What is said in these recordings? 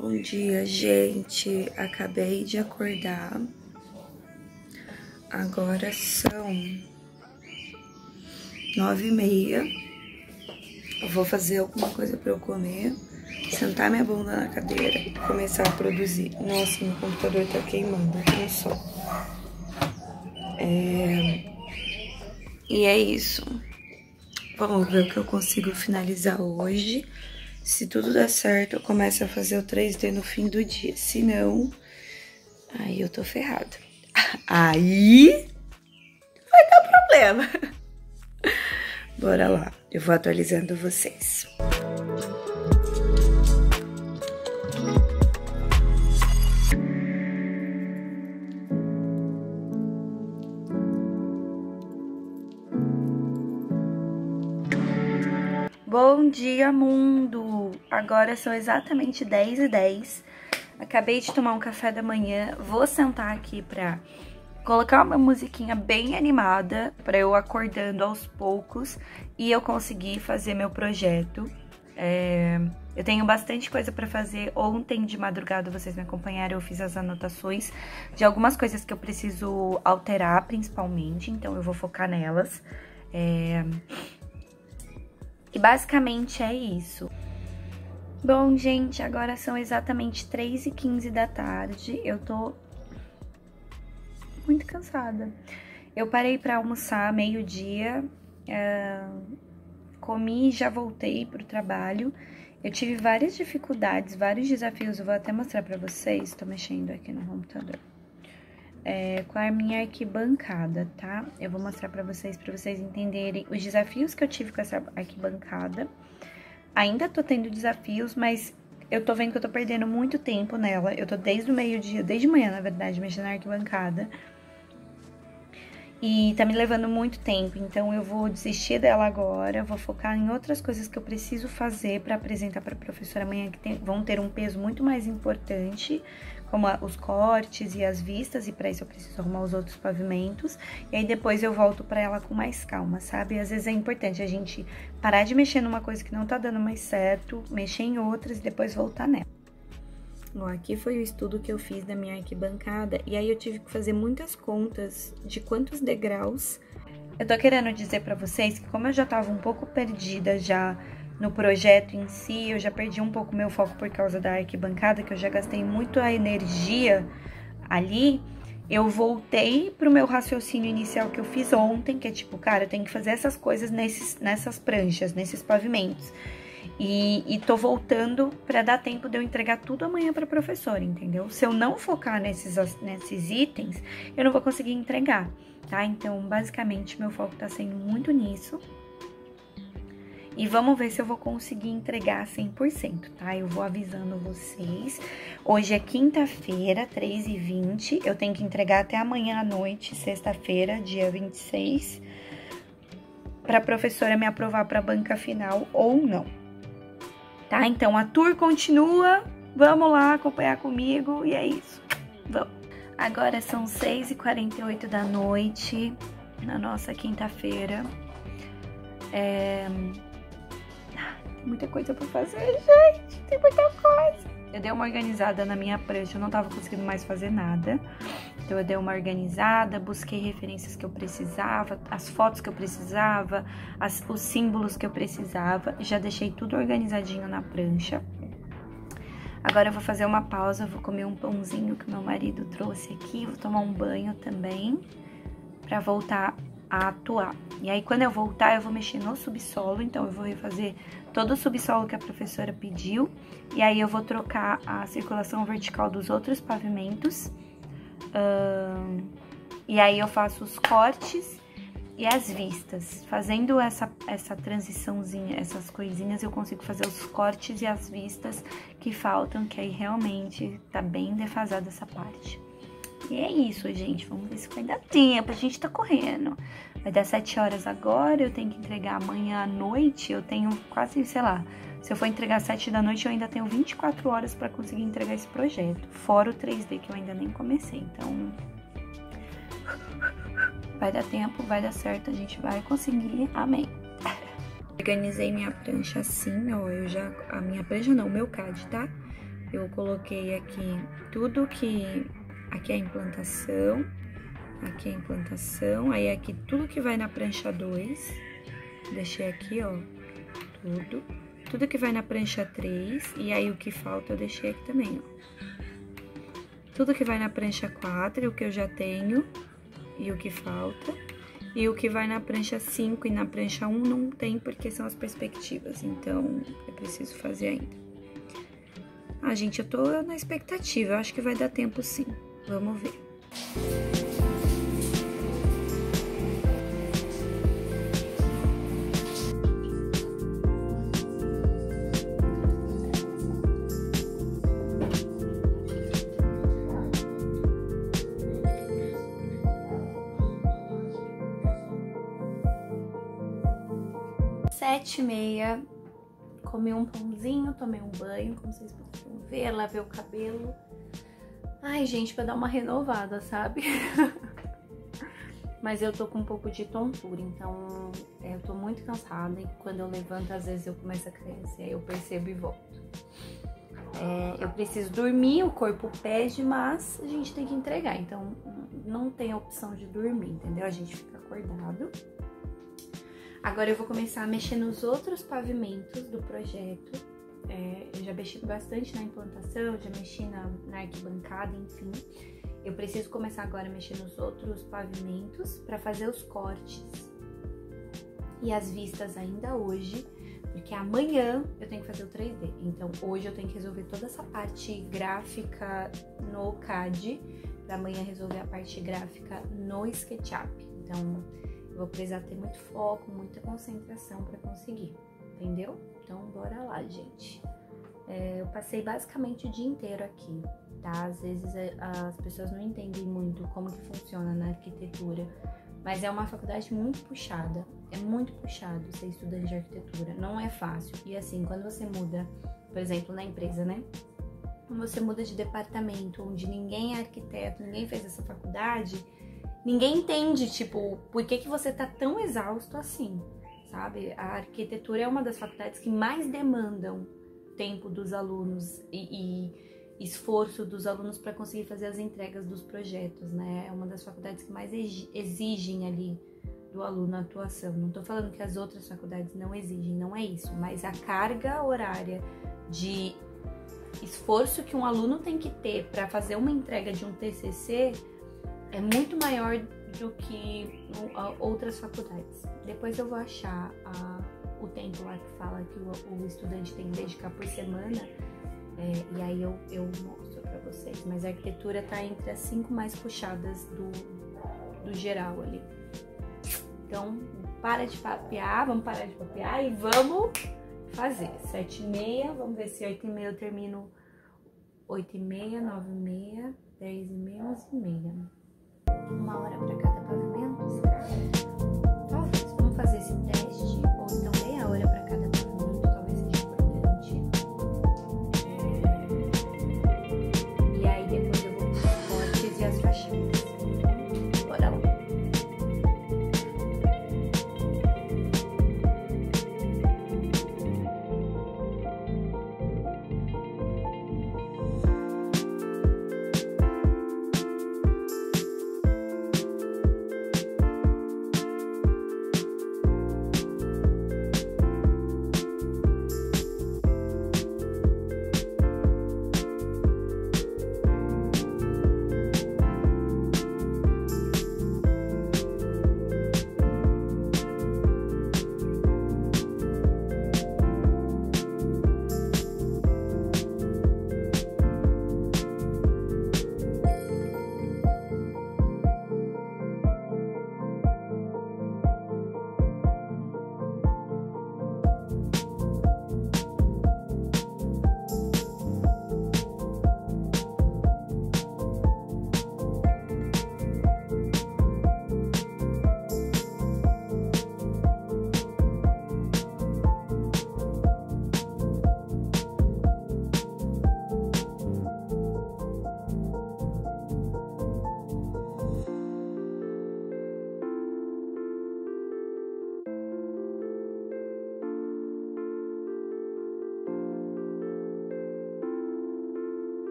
Bom dia, gente. Acabei de acordar. Agora são nove e meia. Eu vou fazer alguma coisa pra eu comer, sentar minha bunda na cadeira e começar a produzir. Nossa, meu computador tá queimando aqui no sol. É... E é isso. Vamos ver o que eu consigo finalizar hoje. Se tudo der certo, eu começo a fazer o 3D no fim do dia. Se não, aí eu tô ferrada. Aí vai dar problema. Bora lá, eu vou atualizando vocês. Bom dia, mundo! Agora são exatamente 10 e 10. Acabei de tomar um café da manhã, vou sentar aqui pra colocar uma musiquinha bem animada pra eu acordando aos poucos e eu conseguir fazer meu projeto. É... Eu tenho bastante coisa pra fazer. Ontem de madrugada vocês me acompanharam, eu fiz as anotações de algumas coisas que eu preciso alterar, principalmente, então eu vou focar nelas. É... E basicamente é isso. Bom, gente, agora são exatamente 3 e 15 da tarde. Eu tô muito cansada. Eu parei para almoçar meio-dia, uh, comi e já voltei pro trabalho. Eu tive várias dificuldades, vários desafios. Eu vou até mostrar para vocês. Tô mexendo aqui no computador é, com a minha arquibancada, tá? Eu vou mostrar pra vocês, pra vocês entenderem os desafios que eu tive com essa arquibancada. Ainda tô tendo desafios, mas eu tô vendo que eu tô perdendo muito tempo nela. Eu tô desde o meio-dia, desde manhã, na verdade, mexendo na arquibancada. E tá me levando muito tempo, então eu vou desistir dela agora, vou focar em outras coisas que eu preciso fazer para apresentar para a professora amanhã que tem, vão ter um peso muito mais importante, como a, os cortes e as vistas, e para isso eu preciso arrumar os outros pavimentos. E aí depois eu volto para ela com mais calma, sabe? Às vezes é importante a gente parar de mexer numa coisa que não tá dando mais certo, mexer em outras e depois voltar nela. Bom, aqui foi o estudo que eu fiz da minha arquibancada, e aí eu tive que fazer muitas contas de quantos degraus. Eu tô querendo dizer para vocês que como eu já tava um pouco perdida já no projeto em si, eu já perdi um pouco meu foco por causa da arquibancada, que eu já gastei muito a energia ali. Eu voltei pro meu raciocínio inicial que eu fiz ontem, que é tipo, cara, eu tenho que fazer essas coisas nesses, nessas pranchas, nesses pavimentos. E, e tô voltando para dar tempo de eu entregar tudo amanhã para professora, entendeu? Se eu não focar nesses, nesses itens, eu não vou conseguir entregar, tá? Então, basicamente, meu foco tá sendo muito nisso. E vamos ver se eu vou conseguir entregar 100%, tá? Eu vou avisando vocês. Hoje é quinta-feira, 3h20. Eu tenho que entregar até amanhã à noite, sexta-feira, dia 26. Para a professora me aprovar para a banca final ou não. Tá? Então a tour continua. Vamos lá acompanhar comigo e é isso. Vamos. Agora são 6h48 da noite, na nossa quinta-feira. É muita coisa pra fazer, gente. Tem muita coisa. Eu dei uma organizada na minha prancha, eu não tava conseguindo mais fazer nada. Então eu dei uma organizada, busquei referências que eu precisava, as fotos que eu precisava, as, os símbolos que eu precisava. Já deixei tudo organizadinho na prancha. Agora eu vou fazer uma pausa, vou comer um pãozinho que meu marido trouxe aqui, vou tomar um banho também, pra voltar a atuar. E aí, quando eu voltar, eu vou mexer no subsolo, então eu vou refazer todo o subsolo que a professora pediu. E aí, eu vou trocar a circulação vertical dos outros pavimentos. Uh, e aí, eu faço os cortes e as vistas. Fazendo essa, essa transiçãozinha, essas coisinhas, eu consigo fazer os cortes e as vistas que faltam, que aí realmente tá bem defasada essa parte. E é isso, gente. Vamos ver se vai dar tempo. A gente tá correndo. Vai dar 7 horas agora, eu tenho que entregar amanhã à noite. Eu tenho quase, sei lá, se eu for entregar às 7 da noite, eu ainda tenho 24 horas para conseguir entregar esse projeto. Fora o 3D, que eu ainda nem comecei. Então, vai dar tempo, vai dar certo, a gente vai conseguir. Amém. Organizei minha prancha assim, ó. Eu já. A minha prancha não, o meu CAD, tá? eu coloquei aqui tudo que aqui é a implantação, aqui é a implantação, aí aqui tudo que vai na prancha 2, deixei aqui, ó, tudo, tudo que vai na prancha 3, e aí o que falta eu deixei aqui também, ó. Tudo que vai na prancha 4, o que eu já tenho, e o que falta. E o que vai na prancha 5 e na prancha 1 não tem, porque são as perspectivas, então é preciso fazer ainda. Ah, gente, eu tô na expectativa, eu acho que vai dar tempo sim. Vamos ver. Sete e meia, comi um pãozinho, tomei um banho, como vocês podem ver, lavei o cabelo. Ai, gente, pra dar uma renovada, sabe? Mas eu tô com um pouco de tontura, então é, eu tô muito cansada e quando eu levanto, às vezes eu começo a crescer, aí eu percebo e volto. É, eu preciso dormir, o corpo pede, mas a gente tem que entregar, então não tem opção de dormir, entendeu? A gente fica acordado. Agora eu vou começar a mexer nos outros pavimentos do projeto é, eu já mexi bastante na implantação, já mexi na, na arquibancada, enfim. Eu preciso começar agora a mexer nos outros pavimentos para fazer os cortes e as vistas ainda hoje, porque amanhã eu tenho que fazer o 3D. Então hoje eu tenho que resolver toda essa parte gráfica no CAD, para amanhã resolver a parte gráfica no SketchUp. Então eu vou precisar ter muito foco, muita concentração para conseguir, entendeu? Então, bora lá, gente. É, eu passei basicamente o dia inteiro aqui, tá? Às vezes é, as pessoas não entendem muito como que funciona na arquitetura, mas é uma faculdade muito puxada, é muito puxado ser estudante de arquitetura, não é fácil. E assim, quando você muda, por exemplo, na empresa, né? Quando você muda de departamento, onde ninguém é arquiteto, ninguém fez essa faculdade, ninguém entende, tipo, por que, que você tá tão exausto assim sabe? A arquitetura é uma das faculdades que mais demandam tempo dos alunos e, e esforço dos alunos para conseguir fazer as entregas dos projetos, né? É uma das faculdades que mais exigem ali do aluno a atuação. Não estou falando que as outras faculdades não exigem, não é isso, mas a carga horária de esforço que um aluno tem que ter para fazer uma entrega de um TCC é muito maior do que outras faculdades. Depois eu vou achar a, o tempo lá que fala que o, o estudante tem que dedicar por semana, é, e aí eu, eu mostro para vocês. Mas a arquitetura tá entre as cinco mais puxadas do, do geral ali. Então, para de papear, vamos parar de papear e vamos fazer. Sete e meia, vamos ver se oito e meia eu termino oito e meia, nove e meia, dez e meia, onze e meia uma hora para cada pavimento, Talvez, vamos fazer esse teste,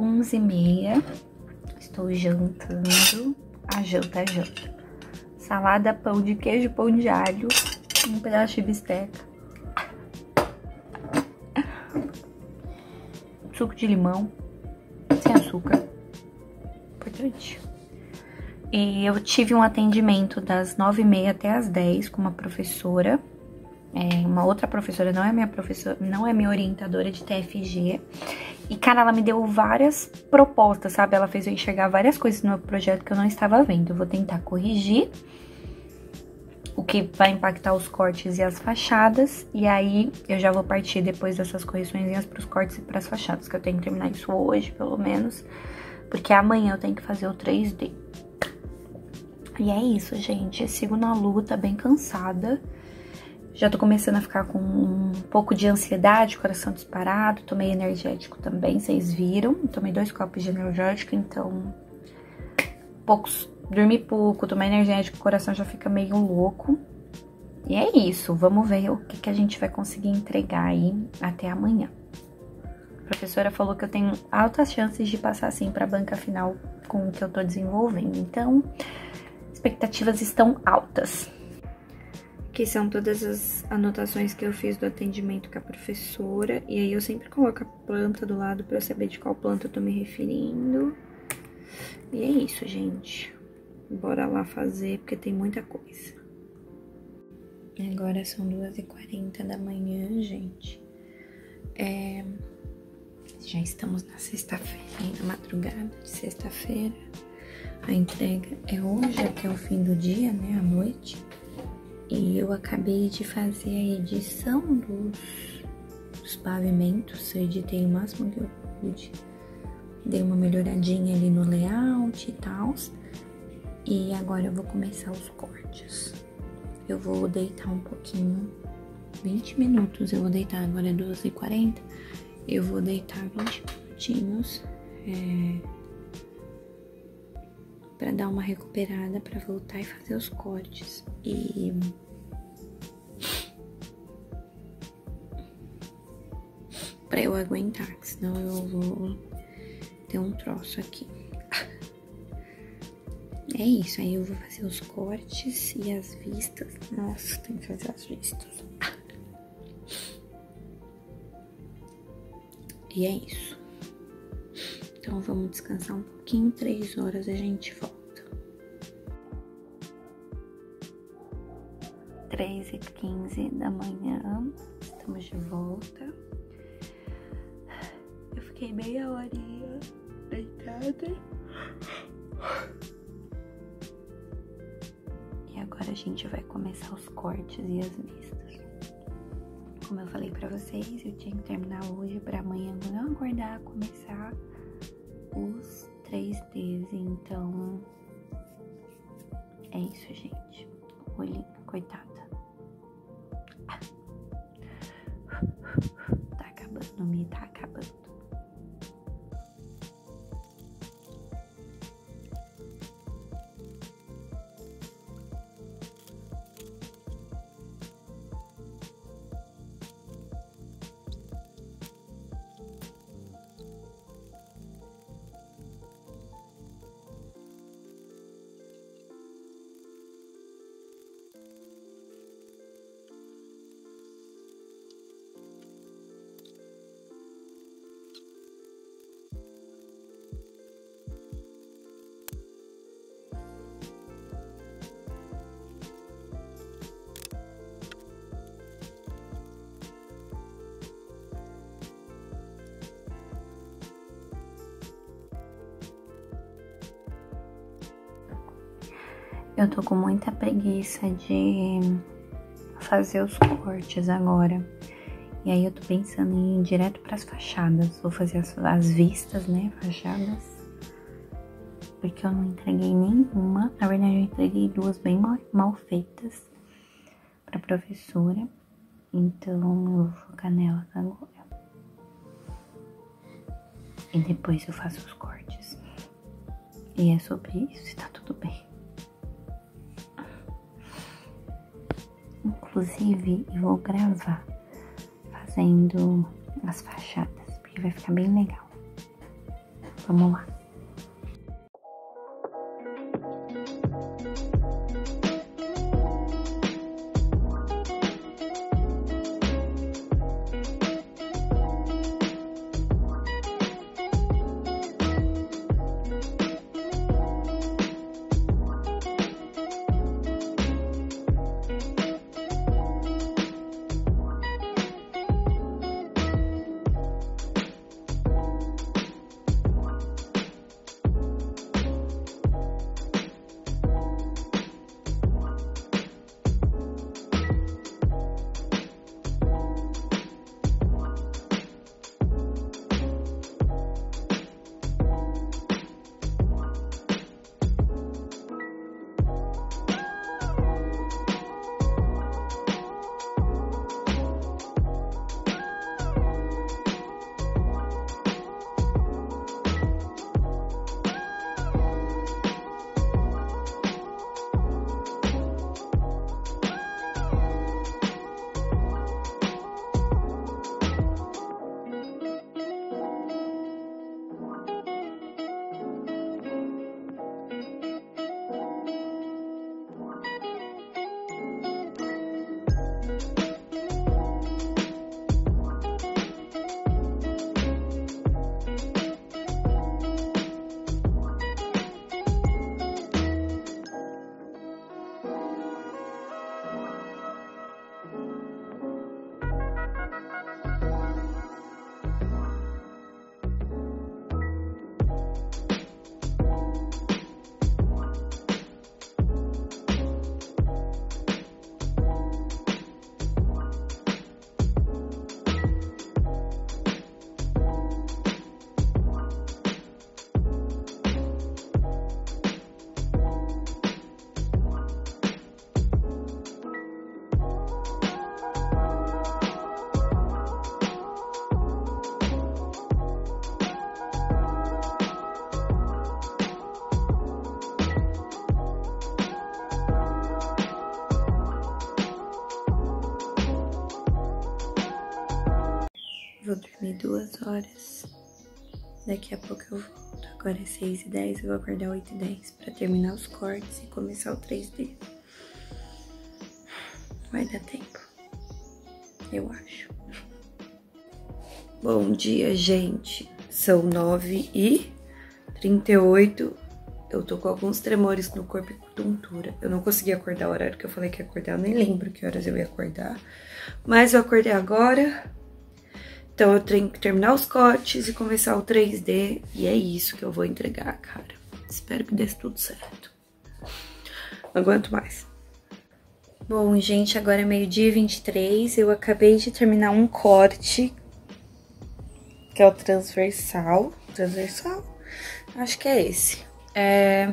11h30. Estou jantando. A janta, a janta. Salada, pão de queijo, pão de alho. Um pedaço de bisteca. Suco de limão. Sem açúcar. Importante. E eu tive um atendimento das 9h30 até as 10 com uma professora. É, uma outra professora, não é minha professora, não é minha orientadora de TFG. E, cara, ela me deu várias propostas, sabe? Ela fez eu enxergar várias coisas no meu projeto que eu não estava vendo. Eu vou tentar corrigir o que vai impactar os cortes e as fachadas. E aí eu já vou partir depois dessas correções para os cortes e para as fachadas, que eu tenho que terminar isso hoje, pelo menos. Porque amanhã eu tenho que fazer o 3D. E é isso, gente. Sigo na luta, bem cansada. Já tô começando a ficar com um pouco de ansiedade, coração disparado. Tomei energético também, vocês viram. Tomei dois copos de energético, então... Poucos... Dormi pouco, tomei energético, o coração já fica meio louco. E é isso, vamos ver o que, que a gente vai conseguir entregar aí até amanhã. A professora falou que eu tenho altas chances de passar, assim, pra banca final com o que eu tô desenvolvendo. Então, expectativas estão altas. Aqui são todas as anotações que eu fiz do atendimento com a professora. E aí eu sempre coloco a planta do lado pra eu saber de qual planta eu tô me referindo. E é isso, gente. Bora lá fazer, porque tem muita coisa. Agora são 2h40 da manhã, gente. É... Já estamos na sexta-feira, na madrugada de sexta-feira. A entrega é hoje, até o fim do dia, né, à noite. E eu acabei de fazer a edição dos, dos pavimentos. Eu editei o máximo que eu pude. Dei uma melhoradinha ali no layout e tal. E agora eu vou começar os cortes. Eu vou deitar um pouquinho, 20 minutos. Eu vou deitar agora é 12h40. Eu vou deitar 20 minutinhos. É para dar uma recuperada, para voltar e fazer os cortes. E para eu aguentar, senão eu vou ter um troço aqui. É isso, aí eu vou fazer os cortes e as vistas. Nossa, tem que fazer as vistas. E é isso. Então vamos descansar um pouquinho, três horas a gente volta. Três e quinze da manhã, estamos de volta. Eu fiquei meia horinha deitada. E agora a gente vai começar os cortes e as vistas. Como eu falei pra vocês, eu tinha que terminar hoje pra amanhã não acordar, começar os 3Ds, então é isso, gente. Olhinho, coitada. Me Eu tô com muita preguiça de fazer os cortes agora. E aí eu tô pensando em ir direto pras fachadas. Vou fazer as, as vistas, né, fachadas. Porque eu não entreguei nenhuma. Na verdade, eu entreguei duas bem mal, mal feitas pra professora. Então, eu vou focar nelas agora. E depois eu faço os cortes. E é sobre isso, tá tudo bem. Inclusive, eu vou gravar fazendo as fachadas, porque vai ficar bem legal. Vamos lá. Duas horas. Daqui a pouco eu volto. Agora é 6 e 10 eu vou acordar 8 e 10 pra terminar os cortes e começar o 3D. Vai dar tempo. Eu acho. Bom dia, gente. São 9 e 38. Eu tô com alguns tremores no corpo e tontura. Eu não consegui acordar o horário que eu falei que ia acordar. Eu nem lembro que horas eu ia acordar. Mas eu acordei agora. Então eu tenho que terminar os cortes e começar o 3D. E é isso que eu vou entregar, cara. Espero que dê tudo certo. Não aguento mais. Bom, gente, agora é meio-dia 23. Eu acabei de terminar um corte, que é o transversal. Transversal? Acho que é esse. É...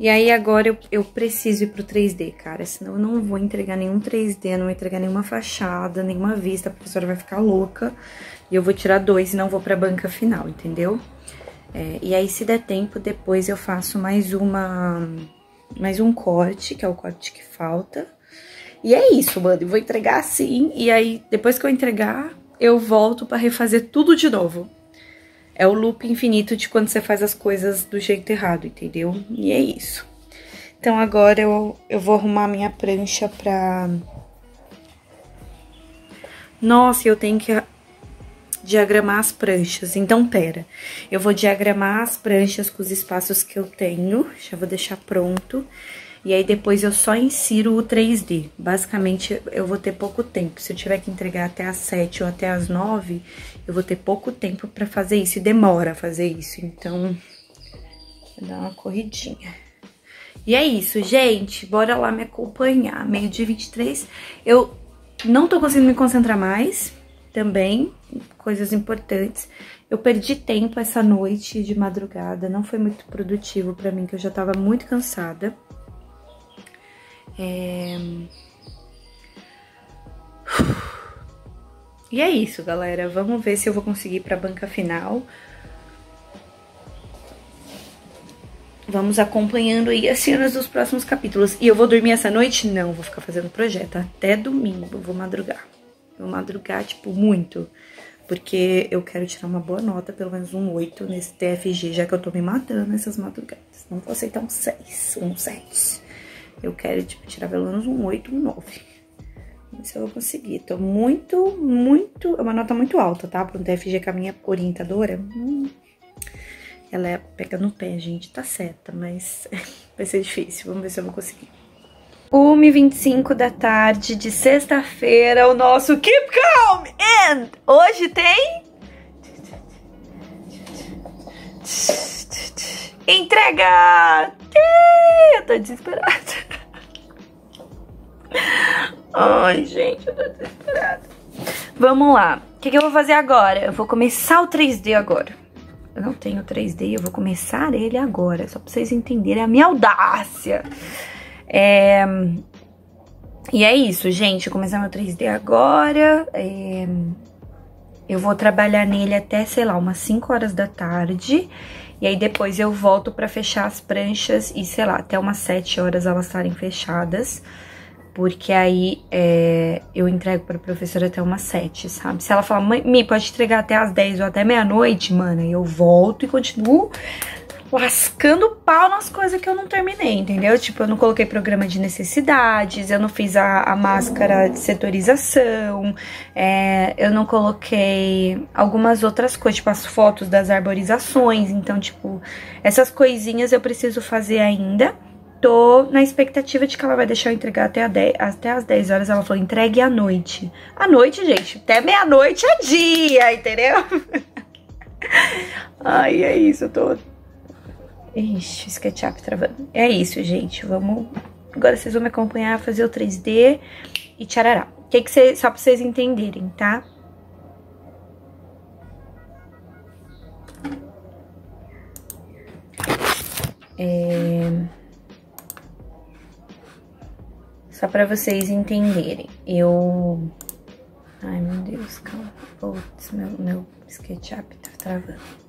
E aí agora eu, eu preciso ir pro 3D, cara, senão eu não vou entregar nenhum 3D, não vou entregar nenhuma fachada, nenhuma vista, a professora vai ficar louca. E eu vou tirar dois e não vou pra banca final, entendeu? É, e aí, se der tempo, depois eu faço mais uma... Mais um corte, que é o corte que falta. E é isso, mano, eu vou entregar assim, e aí, depois que eu entregar, eu volto pra refazer tudo de novo. É o loop infinito de quando você faz as coisas do jeito errado, entendeu? E é isso. Então agora eu, eu vou arrumar minha prancha pra... Nossa, eu tenho que diagramar as pranchas. Então, pera. Eu vou diagramar as pranchas com os espaços que eu tenho. Já vou deixar pronto. E aí, depois eu só insiro o 3D. Basicamente, eu vou ter pouco tempo. Se eu tiver que entregar até as 7 ou até as 9, eu vou ter pouco tempo pra fazer isso. E demora fazer isso. Então, vou dar uma corridinha. E é isso, gente. Bora lá me acompanhar. Meio-dia 23. Eu não tô conseguindo me concentrar mais. Também, coisas importantes. Eu perdi tempo essa noite de madrugada. Não foi muito produtivo pra mim, que eu já tava muito cansada. É... E é isso, galera. Vamos ver se eu vou conseguir ir pra banca final. Vamos acompanhando aí as cenas dos próximos capítulos. E eu vou dormir essa noite? Não, vou ficar fazendo projeto até domingo, vou madrugar. vou madrugar, tipo, muito. Porque eu quero tirar uma boa nota, pelo menos um 8 nesse TFG, já que eu tô me matando nessas madrugadas. Não vou aceitar um 6, um 7. Eu quero, tipo, tirar pelo menos um 8, um 9. Vamos ver se eu vou conseguir. Tô muito, muito... É uma nota muito alta, tá? Um TFG com a minha orientadora. Hum, ela é, pega no pé, gente. Tá certa, mas vai ser difícil. Vamos ver se eu vou conseguir. 1h25 da tarde de sexta-feira, o nosso Keep Calm and hoje tem... Entrega! Eu tô desesperada. Ai, gente, eu tô desesperada. Vamos lá. O que, que eu vou fazer agora? Eu vou começar o 3D agora. Eu não tenho 3D, eu vou começar ele agora. Só pra vocês entenderem a minha audácia. É... E é isso, gente. Eu começar meu 3D agora. É... Eu vou trabalhar nele até, sei lá, umas 5 horas da tarde. E aí depois eu volto pra fechar as pranchas e, sei lá, até umas 7 horas elas estarem fechadas. Porque aí é, eu entrego pra professora até umas 7, sabe? Se ela falar, mãe, me pode entregar até as 10 ou até meia-noite, mano, eu volto e continuo lascando pau nas coisas que eu não terminei, entendeu? Tipo, eu não coloquei programa de necessidades, eu não fiz a, a máscara de setorização, é, eu não coloquei algumas outras coisas, tipo as fotos das arborizações. Então, tipo, essas coisinhas eu preciso fazer ainda. Tô na expectativa de que ela vai deixar eu entregar até, 10, até as 10 horas. Ela falou, entregue à noite. À noite, gente, até meia-noite é dia, entendeu? Ai, é isso, eu tô Ixi, SketchUp travando. É isso, gente. Vamos. Agora vocês vão me acompanhar fazer o 3D e tcharará. Que que cê... Só pra vocês entenderem, tá? É... Só pra vocês entenderem. Eu... Ai, meu Deus, calma. Putz, meu, meu SketchUp tá travando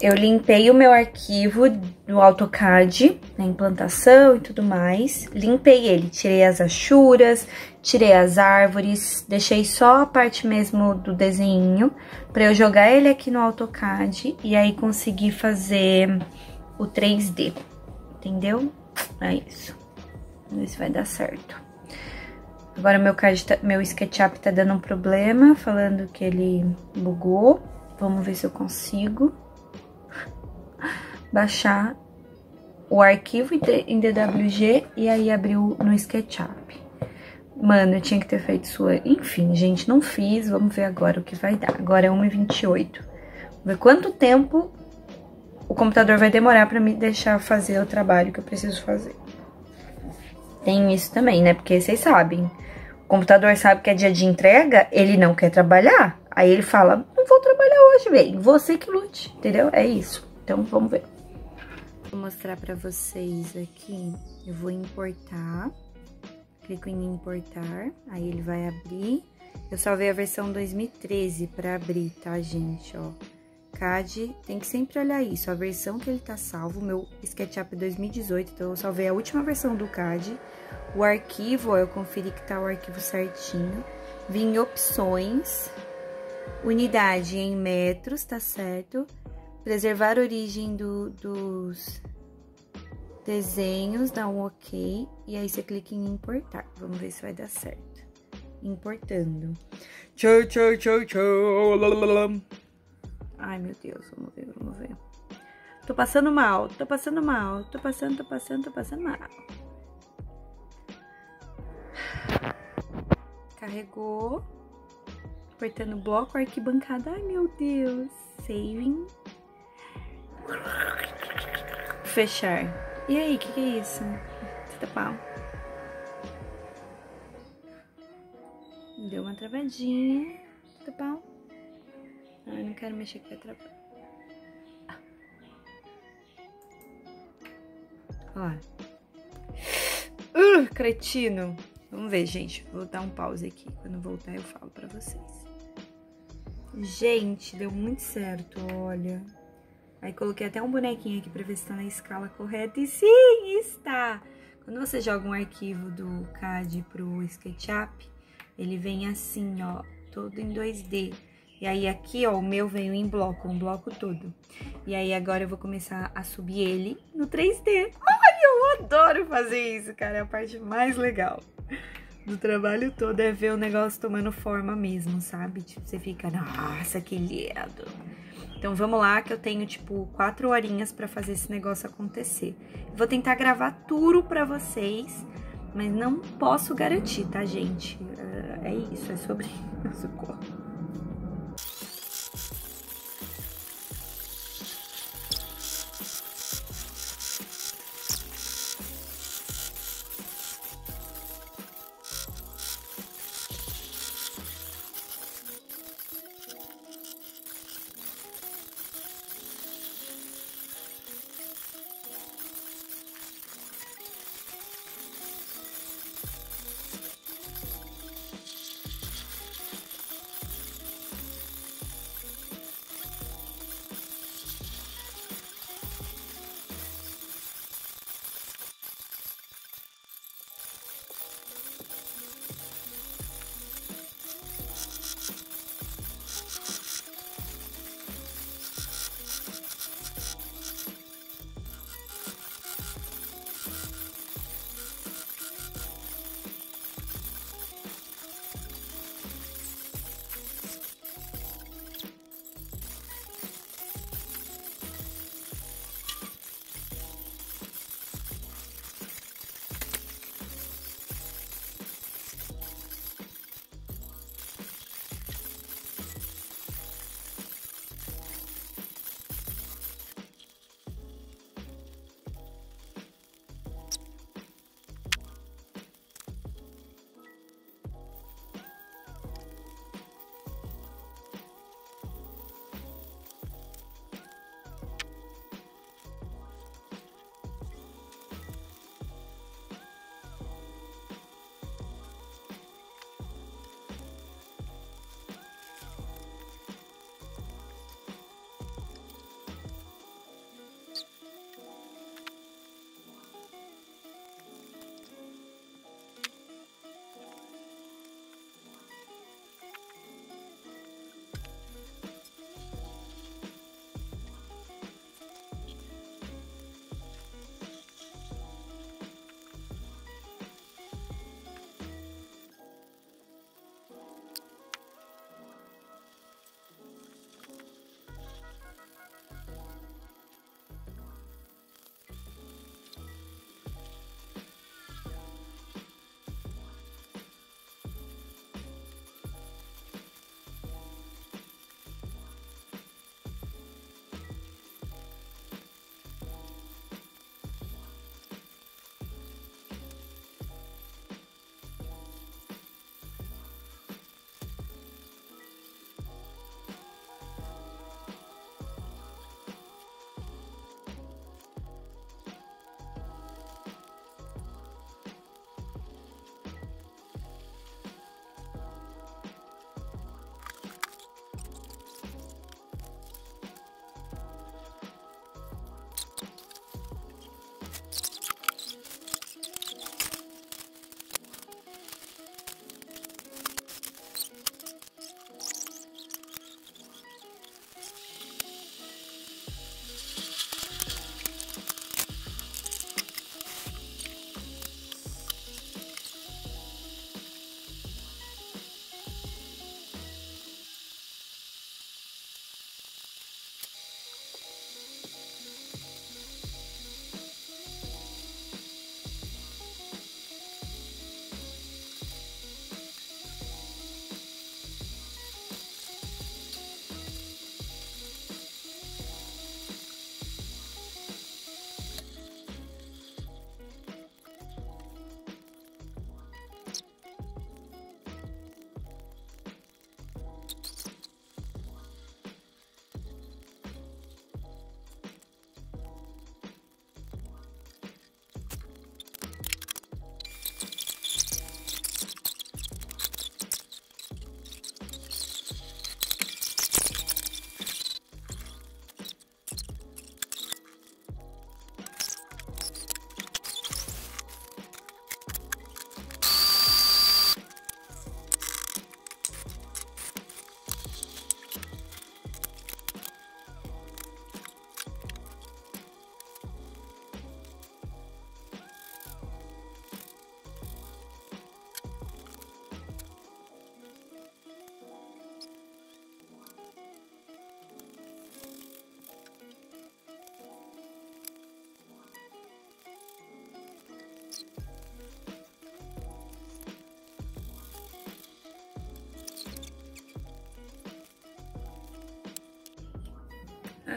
eu limpei o meu arquivo no AutoCAD, na implantação e tudo mais. Limpei ele, tirei as achuras, tirei as árvores, deixei só a parte mesmo do desenho para eu jogar ele aqui no AutoCAD e aí conseguir fazer o 3D, entendeu? É isso. Vamos ver se vai dar certo. Agora meu, card tá, meu SketchUp tá dando um problema, falando que ele bugou. Vamos ver se eu consigo baixar o arquivo em DWG e aí abriu no SketchUp. Mano, eu tinha que ter feito sua... Enfim, gente, não fiz. Vamos ver agora o que vai dar. Agora é 1h28. Vamos ver quanto tempo o computador vai demorar pra me deixar fazer o trabalho que eu preciso fazer. Tem isso também, né? Porque vocês sabem, o computador sabe que é dia de entrega, ele não quer trabalhar. Aí ele fala, não vou trabalhar hoje, velho. Você que lute, entendeu? É isso. Então, vamos ver. Vou mostrar pra vocês aqui. Eu vou importar. Clico em importar. Aí ele vai abrir. Eu salvei a versão 2013 pra abrir, tá, gente? Ó. CAD, tem que sempre olhar isso, a versão que ele tá salvo, meu SketchUp 2018, então eu salvei a última versão do CAD, o arquivo, eu conferi que tá o arquivo certinho, vim em opções, unidade em metros, tá certo? Preservar a origem do, dos desenhos, dá um ok. E aí você clica em importar. Vamos ver se vai dar certo. Importando. Tchau, tchau, tchau, tchau. Ai, meu Deus, vamos ver, vamos ver. Tô passando mal, tô passando mal, tô passando, tô passando, tô passando mal. Carregou. Apertando o bloco, arquibancada. Ai, meu Deus. Saving. Fechar. E aí, o que, que, é isso? Tá pau. Deu uma travadinha. Quero mexer que vai travar. Ó. Uh, cretino. Vamos ver, gente. Vou dar um pause aqui. Quando voltar eu falo pra vocês. Gente, deu muito certo, olha. Aí coloquei até um bonequinho aqui pra ver se tá na escala correta. E sim, está! Quando você joga um arquivo do CAD pro SketchUp, ele vem assim, ó, todo em 2D. E aí aqui, ó, o meu veio em bloco, um bloco todo. E aí agora eu vou começar a subir ele no 3D. Ai, eu adoro fazer isso, cara, é a parte mais legal do trabalho todo é ver o negócio tomando forma mesmo, sabe? Tipo, você fica, nossa, que lindo. Então vamos lá, que eu tenho tipo quatro horinhas para fazer esse negócio acontecer. Vou tentar gravar tudo para vocês, mas não posso garantir, tá, gente? É isso, é sobre socorro.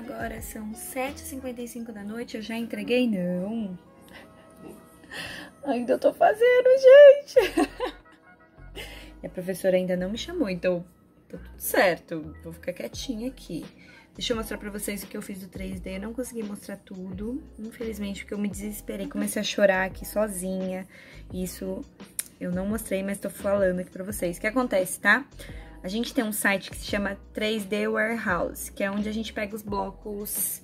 Agora são 7h55 da noite, eu já entreguei? Não. Ainda tô fazendo, gente. e a professora ainda não me chamou, então tá tudo certo. Vou ficar quietinha aqui. Deixa eu mostrar pra vocês o que eu fiz do 3D. Eu não consegui mostrar tudo, infelizmente, porque eu me desesperei. Comecei a chorar aqui sozinha. Isso eu não mostrei, mas tô falando aqui pra vocês. O que acontece, tá? A gente tem um site que se chama 3D Warehouse, que é onde a gente pega os blocos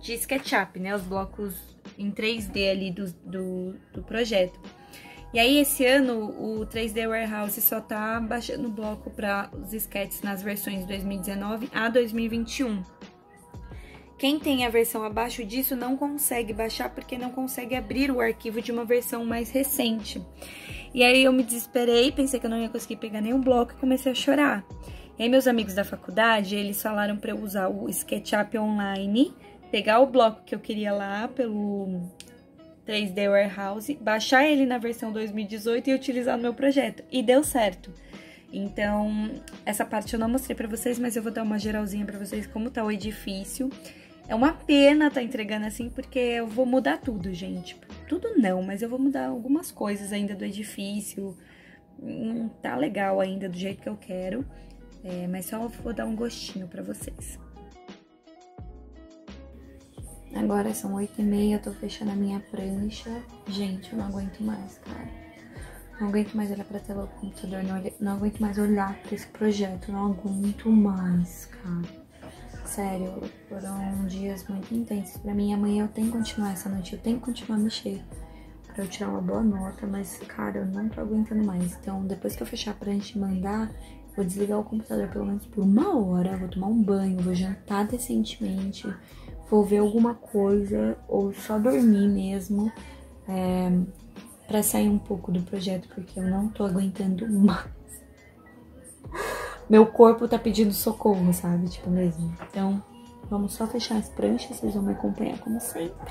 de SketchUp, né? Os blocos em 3D ali do, do, do projeto. E aí, esse ano, o 3D Warehouse só tá baixando bloco para os sketches nas versões 2019 a 2021. Quem tem a versão abaixo disso não consegue baixar porque não consegue abrir o arquivo de uma versão mais recente. E aí eu me desesperei, pensei que eu não ia conseguir pegar nenhum bloco e comecei a chorar. E aí meus amigos da faculdade, eles falaram para eu usar o SketchUp online, pegar o bloco que eu queria lá pelo 3D Warehouse, baixar ele na versão 2018 e utilizar no meu projeto. E deu certo. Então, essa parte eu não mostrei para vocês, mas eu vou dar uma geralzinha para vocês como tá o edifício. É uma pena tá entregando assim, porque eu vou mudar tudo, gente. Tudo não, mas eu vou mudar algumas coisas ainda do edifício. Não tá legal ainda do jeito que eu quero, é, mas só vou dar um gostinho para vocês. Agora são oito e meia, eu tô fechando a minha prancha. Gente, eu não aguento mais, cara. Não aguento mais olhar pra tela do computador, não, não aguento mais olhar pra esse projeto, não aguento mais, cara. Sério, foram dias muito intensos pra mim. Amanhã eu tenho que continuar essa noite, eu tenho que continuar a mexer pra eu tirar uma boa nota, mas, cara, eu não tô aguentando mais. Então, depois que eu fechar a prancha e mandar, vou desligar o computador pelo menos por uma hora, vou tomar um banho, vou jantar decentemente vou ver alguma coisa ou só dormir mesmo é, para sair um pouco do projeto, porque eu não tô aguentando mais. Meu corpo tá pedindo socorro, sabe? Tipo mesmo. Então, vamos só fechar as pranchas, vocês vão me acompanhar como sempre.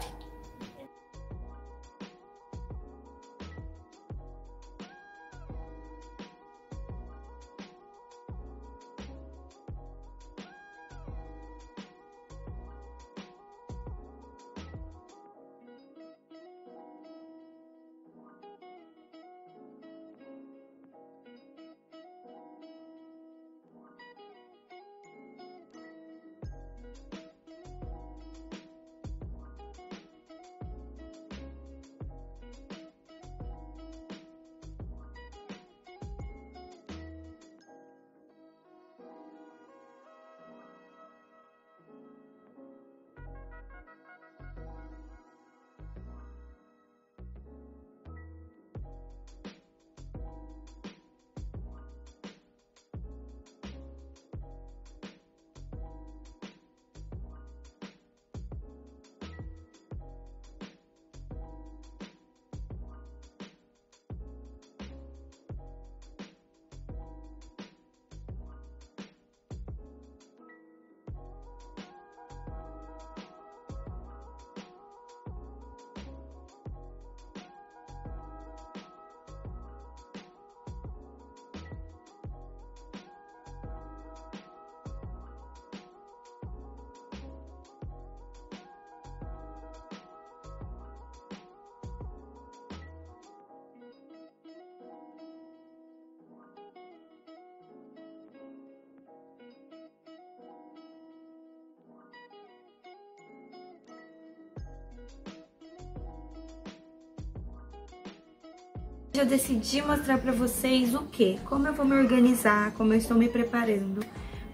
Eu decidi mostrar para vocês o que, como eu vou me organizar, como eu estou me preparando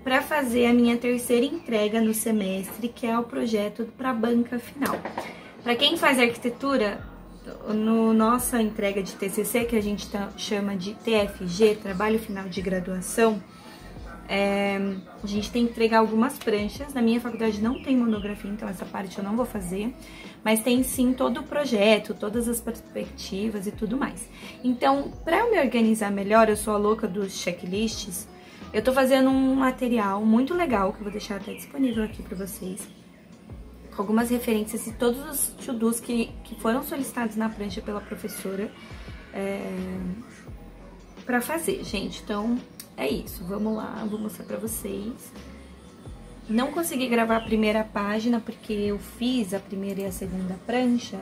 para fazer a minha terceira entrega no semestre, que é o projeto para banca final. Para quem faz arquitetura, no nossa entrega de TCC, que a gente tá, chama de TFG, Trabalho Final de Graduação, é, a gente tem que entregar algumas pranchas. Na minha faculdade não tem monografia, então essa parte eu não vou fazer. Mas tem sim todo o projeto, todas as perspectivas e tudo mais. Então, para eu me organizar melhor, eu sou a louca dos checklists. Eu tô fazendo um material muito legal, que eu vou deixar até disponível aqui para vocês. Com algumas referências e todos os to-dos que, que foram solicitados na prancha pela professora. É, para fazer, gente. Então, é isso. Vamos lá, vou mostrar pra vocês. não consegui gravar a primeira página porque eu fiz a primeira e a segunda prancha.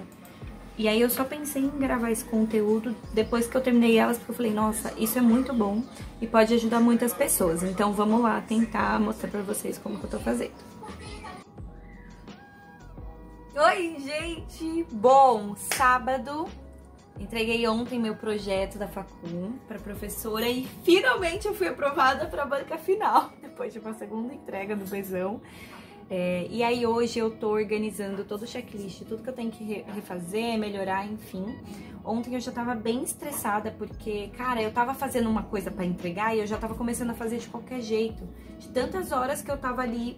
E aí eu só pensei em gravar esse conteúdo depois que eu terminei elas, porque eu falei, nossa, isso é muito bom e pode ajudar muitas pessoas. Então vamos lá tentar mostrar pra vocês como que eu tô fazendo. Oi, gente! Bom, sábado Entreguei ontem meu projeto da Facum para professora e finalmente eu fui aprovada para a banca final, depois de uma segunda entrega do Bezão. É, e aí hoje eu tô organizando todo o checklist, tudo que eu tenho que refazer, melhorar, enfim. Ontem eu já tava bem estressada porque, cara, eu tava fazendo uma coisa para entregar e eu já tava começando a fazer de qualquer jeito. De tantas horas que eu tava ali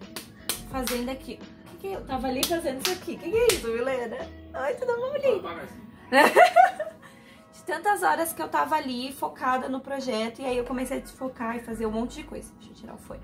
fazendo aqui. O que, que eu tava ali fazendo isso aqui? O que, que é isso, Milena? Oi, tudo bom, Milena? de tantas horas que eu tava ali focada no projeto e aí eu comecei a desfocar e fazer um monte de coisa. Deixa eu tirar o fone.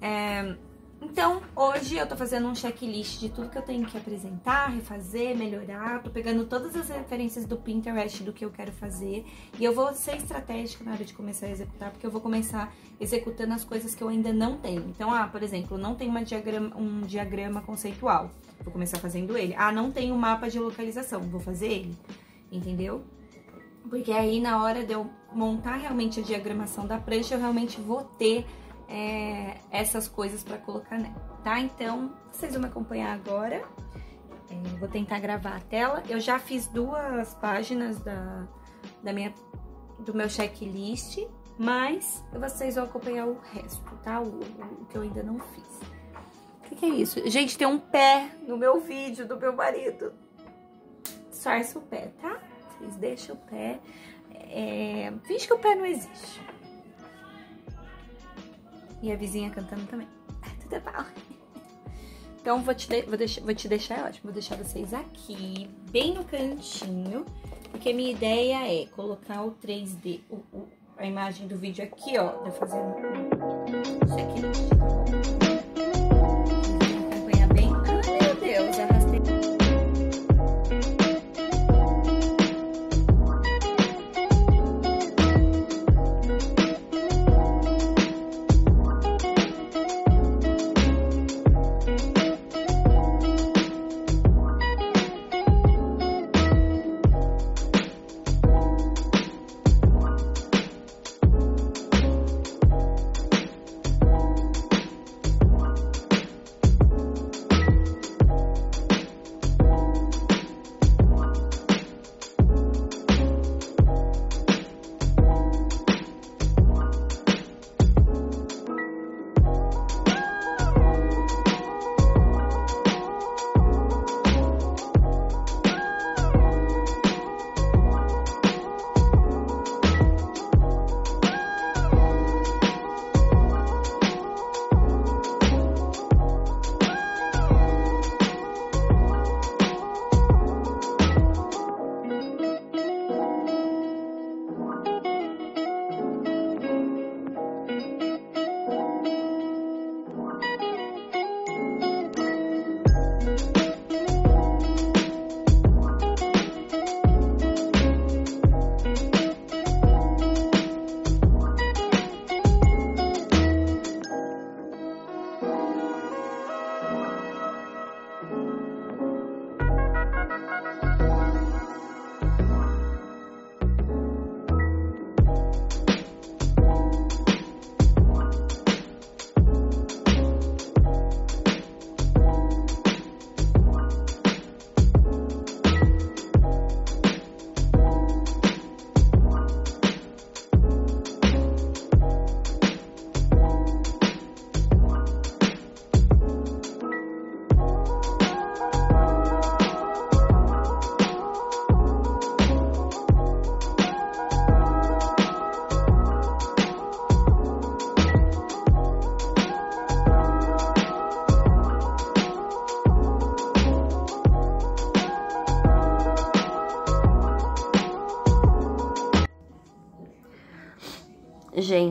É, então, hoje eu tô fazendo um checklist de tudo que eu tenho que apresentar, refazer, melhorar. Tô pegando todas as referências do Pinterest do que eu quero fazer. E eu vou ser estratégica na hora de começar a executar, porque eu vou começar executando as coisas que eu ainda não tenho. Então, ah, por exemplo, não tem diagrama, um diagrama conceitual. Vou começar fazendo ele. Ah, não tem um mapa de localização. Vou fazer ele. Entendeu? Porque aí, na hora de eu montar realmente a diagramação da prancha, eu realmente vou ter é, essas coisas para colocar nela, tá? Então, vocês vão me acompanhar agora. É, vou tentar gravar a tela. Eu já fiz duas páginas da, da minha, do meu checklist, mas vocês vão acompanhar o resto, tá? O, o que eu ainda não fiz. Que, é isso? Gente, tem um pé no meu vídeo do meu marido. Disfarça o pé, tá? Vocês deixam o pé. É, finge que o pé não existe. E a vizinha cantando também. Tudo bom. Então, vou te, vou, deixar, vou te deixar, é ótimo, vou deixar vocês aqui, bem no cantinho, porque minha ideia é colocar o 3D, o, o, a imagem do vídeo aqui, ó, eu fazendo isso aqui.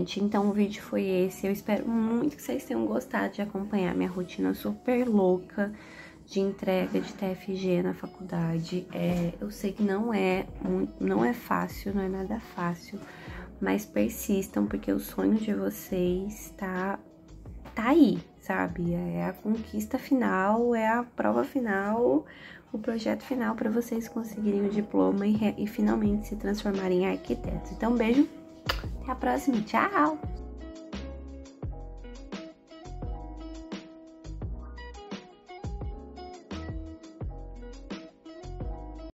Gente, então o vídeo foi esse. Eu espero muito que vocês tenham gostado de acompanhar minha rotina super louca de entrega de TFG na faculdade. É, eu sei que não é, não é fácil, não é nada fácil, mas persistam, porque o sonho de vocês tá, tá aí, sabe? É a conquista final, é a prova final, o projeto final para vocês conseguirem o diploma e, e finalmente se transformarem em arquitetos. Então, beijo, até a próxima, tchau!